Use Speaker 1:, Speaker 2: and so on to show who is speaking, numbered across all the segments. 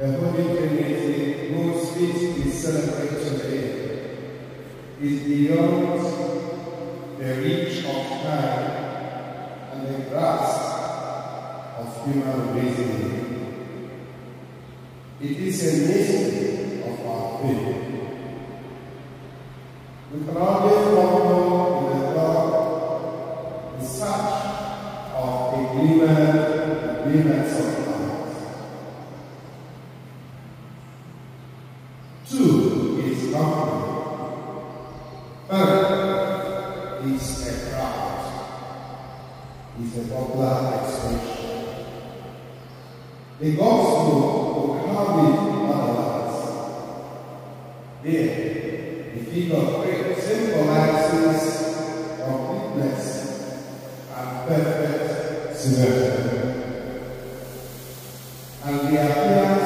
Speaker 1: The Holy Trinity, whose feast we celebrate today, is beyond the reach of time and the grasp of human reasoning. It is a mystery of our faith. We can always walk in the dark in search of a glimmer, a glimmers of is a crowd. Is a popular expression. The gospel will have it otherwise. There, the figure of faith symbolizes completeness and perfect symmetry. And the appearance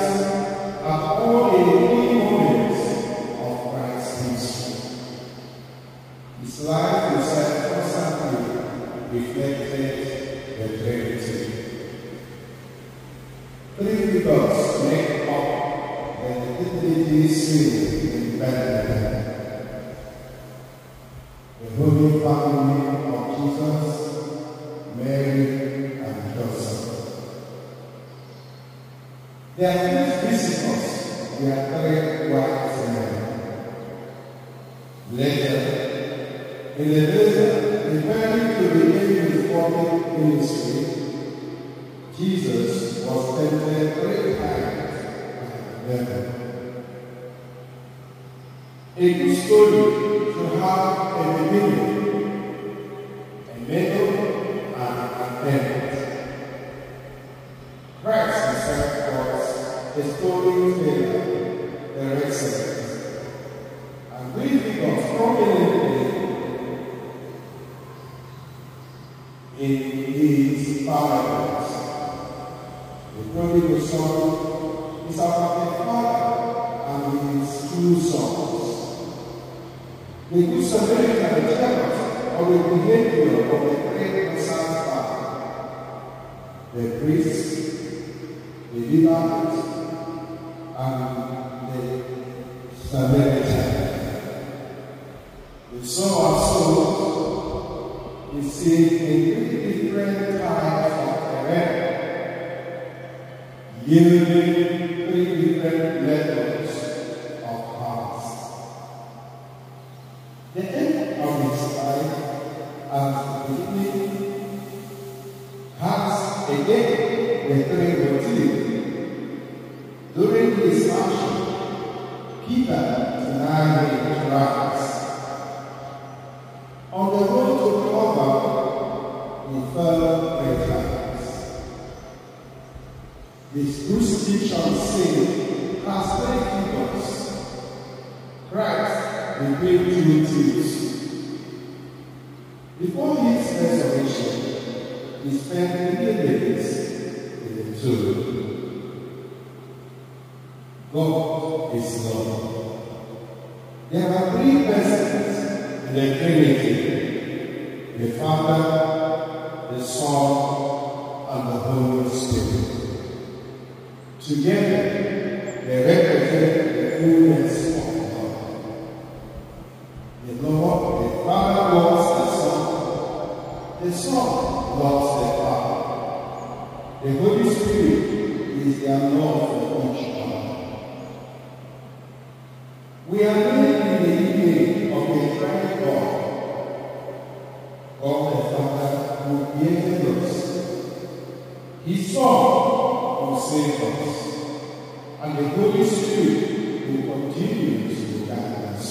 Speaker 1: Three figures make up the nativity scene in Bethlehem. The Holy Family of Jesus, Mary, and Joseph. Their first visitors were three wise men. Later, in the desert, preparing to begin his public ministry, Jesus was tempted three times by the devil. A good story should have a beginning, a middle, and an end. Christ himself was a storyteller, the excellent, and we figure prominently in his parables. The prodigal son is about the father and his two sons. The good Samaritan tells of the behavior of the great concerned father. The priest, the Levite, and the Samaritan. The sower sows is seen in yielding three different levels of harvest. The end of his life as the beginning has again the. During his action, Peter denied Christ. On the road to Calvary, he fell times. This crucifixion scene has three figures. Christ between two thieves. Before his resurrection, he spent three days in the tomb. God is love. There are three persons in the Trinity the Father, Together, they represent the fullness of God. The Lord, the Father loves the Son, the Son loves the Father. The Holy Spirit is their love us. And the Holy Spirit will continue to guide us.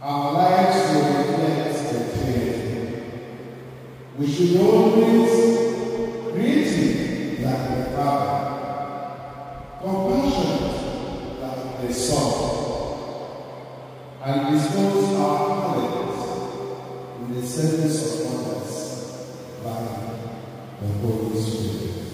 Speaker 1: Our lives will reflect the Trinity. We should always creative like the Father, compassionate like the Son, and dispose our talents in the service of others by the Holy Spirit.